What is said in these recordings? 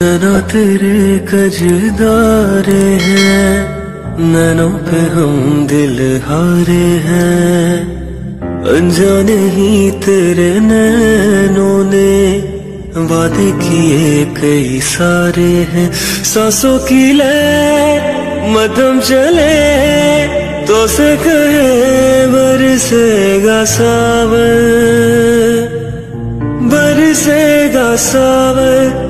Nano तेरे कजदारे हैं, नैनों पे हम दिल हारे हैं। अनजाने ही तेरे नैनों ने वादे किए कई सारे हैं। सांसों की ले मदम चले तो से कहे बरसेगा सावन बरसेगा सावन।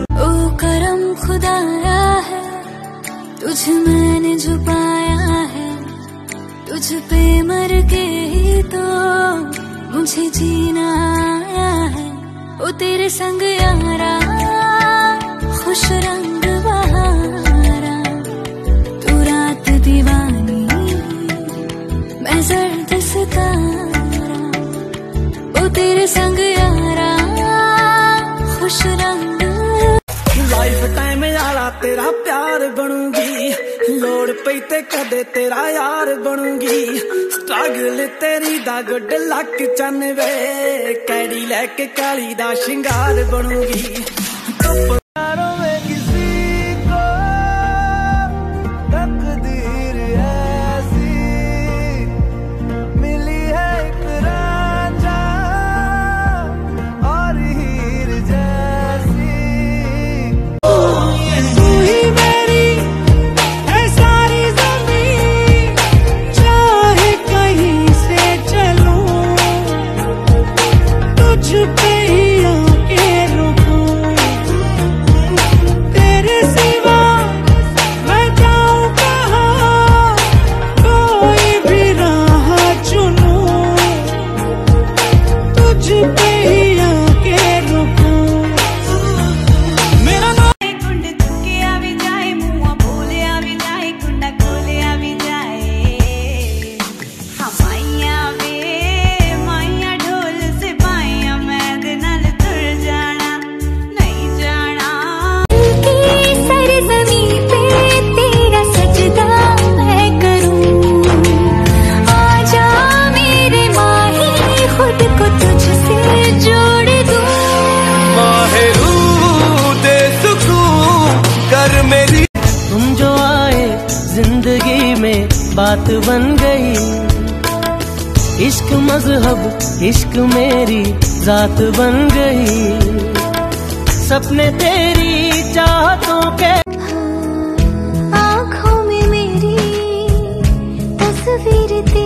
मुझे जीना है वो तेरे संग यारा खुश रंग ਪਈ ਤੇ ਕਦੇ ਤੇਰਾ ਯਾਰ ਬਣੂਗੀ। ਸਟਰਗਲ ਤੇਰੀ ਦਾ ਗੁੱਡ ਲੱਕ ਚੰਨ ਵੇ। ਕੈੜੀ ਲੈ ਕੇ ਕਾਲੀ ਦਾ ਸ਼ਿੰਗਾਰ ਬਣੂਗੀ। बात बन गई। इश्क मज़हब, इश्क मेरी जात बन गई। सपने तेरी चाहतों के आँखों में मेरी तस्वीर तेरी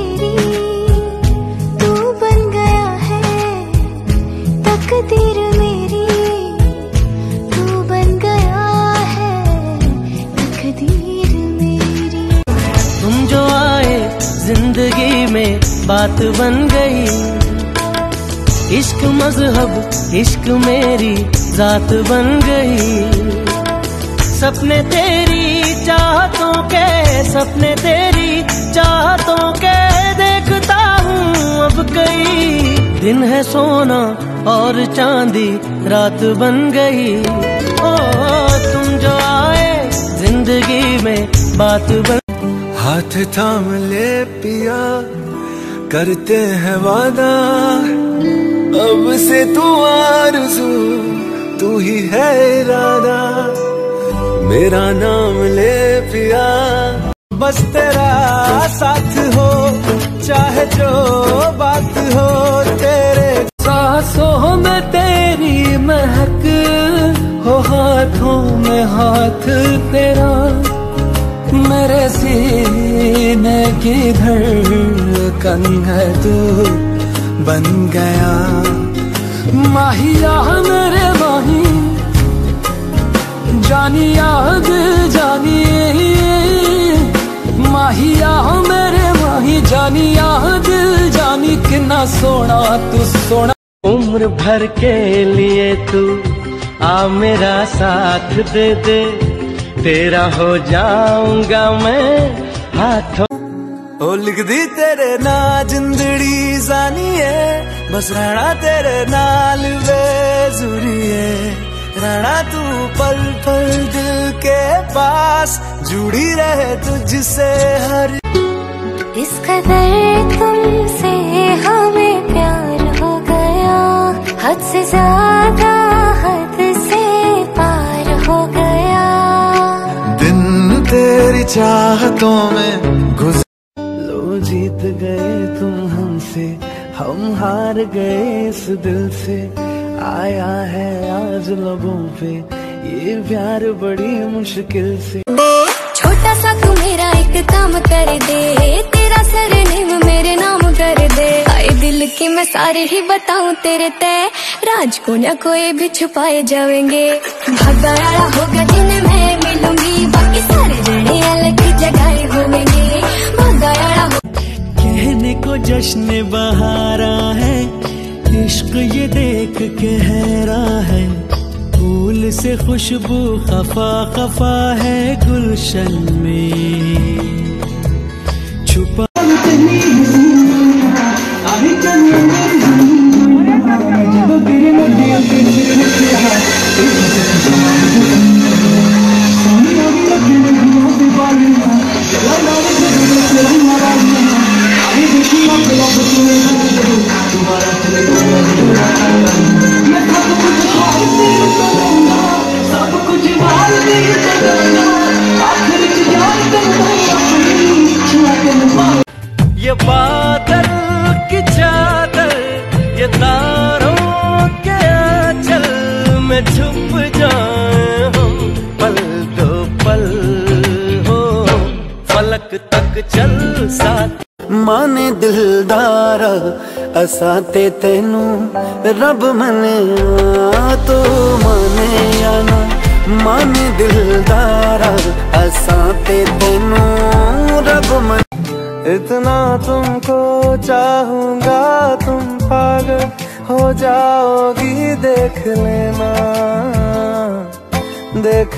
ज़िंदगी में बात बन गई। इश्क मज़हब, इश्क मेरी जात बन गई। सपने तेरी चाहतों के, सपने तेरी चाहतों के देखता हूँ अब कई। दिन है सोना और चांदी, रात बन गई। ओ, तुम जो आए, ज़िंदगी में बात बन हाथ थाम ले पिया, करते हैं वादा। अब से तू आरज़ू, तू ही है इरादा। मेरा नाम ले पिया। बस तेरा साथ हो, चाहे जो बात हो, तेरे सांसों में तेरी महक, हो हाथों में हाथ तेरा। की है तू बन गया। माहिया मेरे माही जानी दिल जानिए। माहिया मेरे माही, जानिया दिल जानी, कितना सोना तू सोना। उम्र भर के लिए तू आ मेरा साथ दे दे। तेरा हो जाऊँगा मैं हाथों ओ लिख दी तेरे ना जिंदड़ी जानिए बस रहना तेरे नाल वे जुड़िए रहना तू पल पल दिल के पास जुड़ी रहे तुझसे हर इस कदर तुमसे हमें प्यार हो गया। हद से ज़्यादा हद से पार हो गया। दिन तेरी चाहतों में घुस जीत गए तुम हमसे, हम हार गए इस दिल से। आया है आज लबों पे, ये प्यार बड़ी मुश्किल से। छोटा सा तू मेरा एक काम कर दे, तेरा सरनेम मेरे नाम कर दे। आए दिल की मैं सारे ही बताऊँ तेरे तय, राज को न कोई भी छुपाए जाएँगे। भगाया होगा जिन्हें मैं मिलूँगी, बाकी सारे जने अलग जश्न बहारा है, इश्क ये देख के हैरा है। फूल से खुशबू खफा खफा है गुलशन में। बादल की चादर, ये तारों के आंचल में छुप जाए पल दो पल हो। फलक तक चल साथ। माने दिलदार असा ते तेनू, रब मने तो माने आना। माने दिलदार असा ते तेनू रब मन इतना तुमको चाहूँगा तुम पागल हो जाओगी देख लेना देख